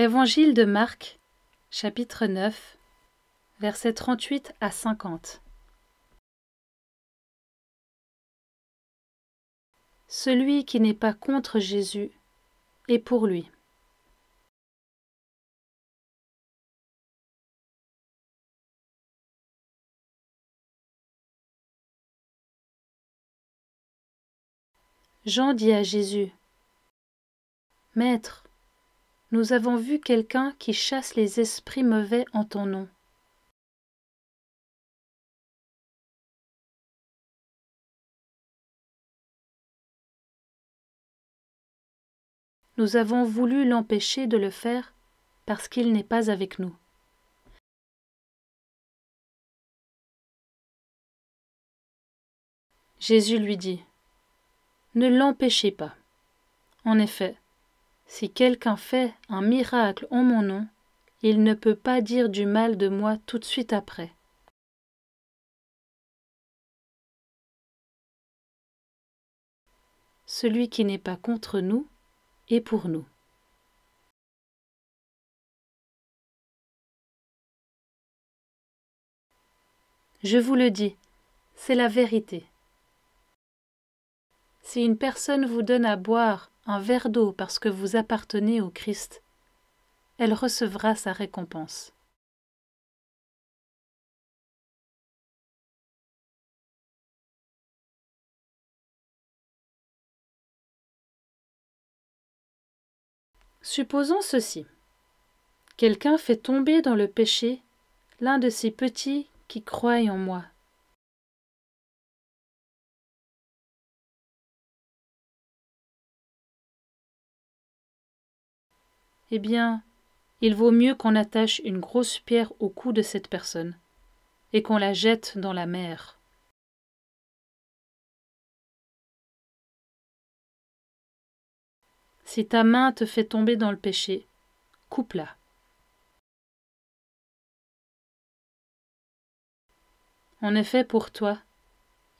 Évangile de Marc, chapitre 9, versets 38 à 50. Celui qui n'est pas contre Jésus est pour lui. Jean dit à Jésus, Maître, nous avons vu quelqu'un qui chasse les esprits mauvais en ton nom. Nous avons voulu l'empêcher de le faire parce qu'il n'est pas avec nous. Jésus lui dit, Ne l'empêchez pas. En effet, si quelqu'un fait un miracle en mon nom, il ne peut pas dire du mal de moi tout de suite après. Celui qui n'est pas contre nous est pour nous. Je vous le dis, c'est la vérité. Si une personne vous donne à boire un verre d'eau parce que vous appartenez au Christ, elle recevra sa récompense. Supposons ceci. Quelqu'un fait tomber dans le péché l'un de ces petits qui croient en moi. Eh bien, il vaut mieux qu'on attache une grosse pierre au cou de cette personne et qu'on la jette dans la mer. Si ta main te fait tomber dans le péché, coupe-la. En effet, pour toi,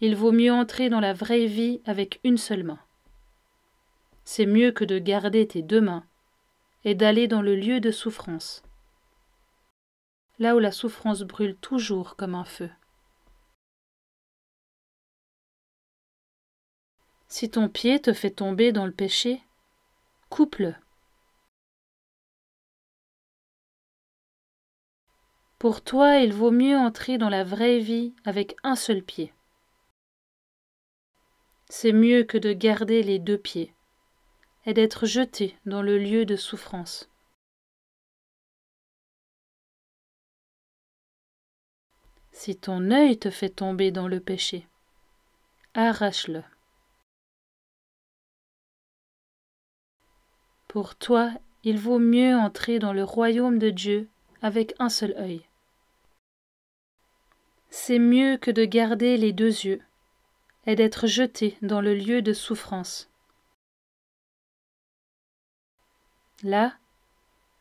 il vaut mieux entrer dans la vraie vie avec une seule main. C'est mieux que de garder tes deux mains et d'aller dans le lieu de souffrance, là où la souffrance brûle toujours comme un feu. Si ton pied te fait tomber dans le péché, coupe-le. Pour toi, il vaut mieux entrer dans la vraie vie avec un seul pied. C'est mieux que de garder les deux pieds et d'être jeté dans le lieu de souffrance. Si ton œil te fait tomber dans le péché, arrache-le. Pour toi, il vaut mieux entrer dans le royaume de Dieu avec un seul œil. C'est mieux que de garder les deux yeux et d'être jeté dans le lieu de souffrance. Là,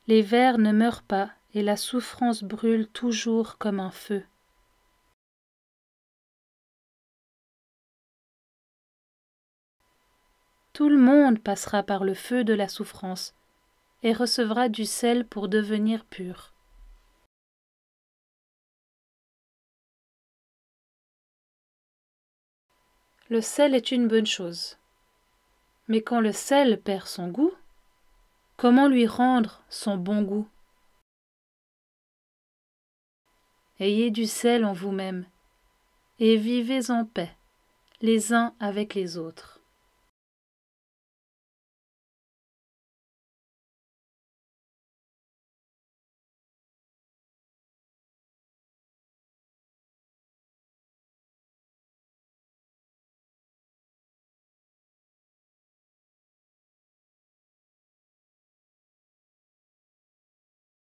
les vers ne meurent pas et la souffrance brûle toujours comme un feu. Tout le monde passera par le feu de la souffrance et recevra du sel pour devenir pur. Le sel est une bonne chose. Mais quand le sel perd son goût, Comment lui rendre son bon goût? Ayez du sel en vous-même et vivez en paix les uns avec les autres.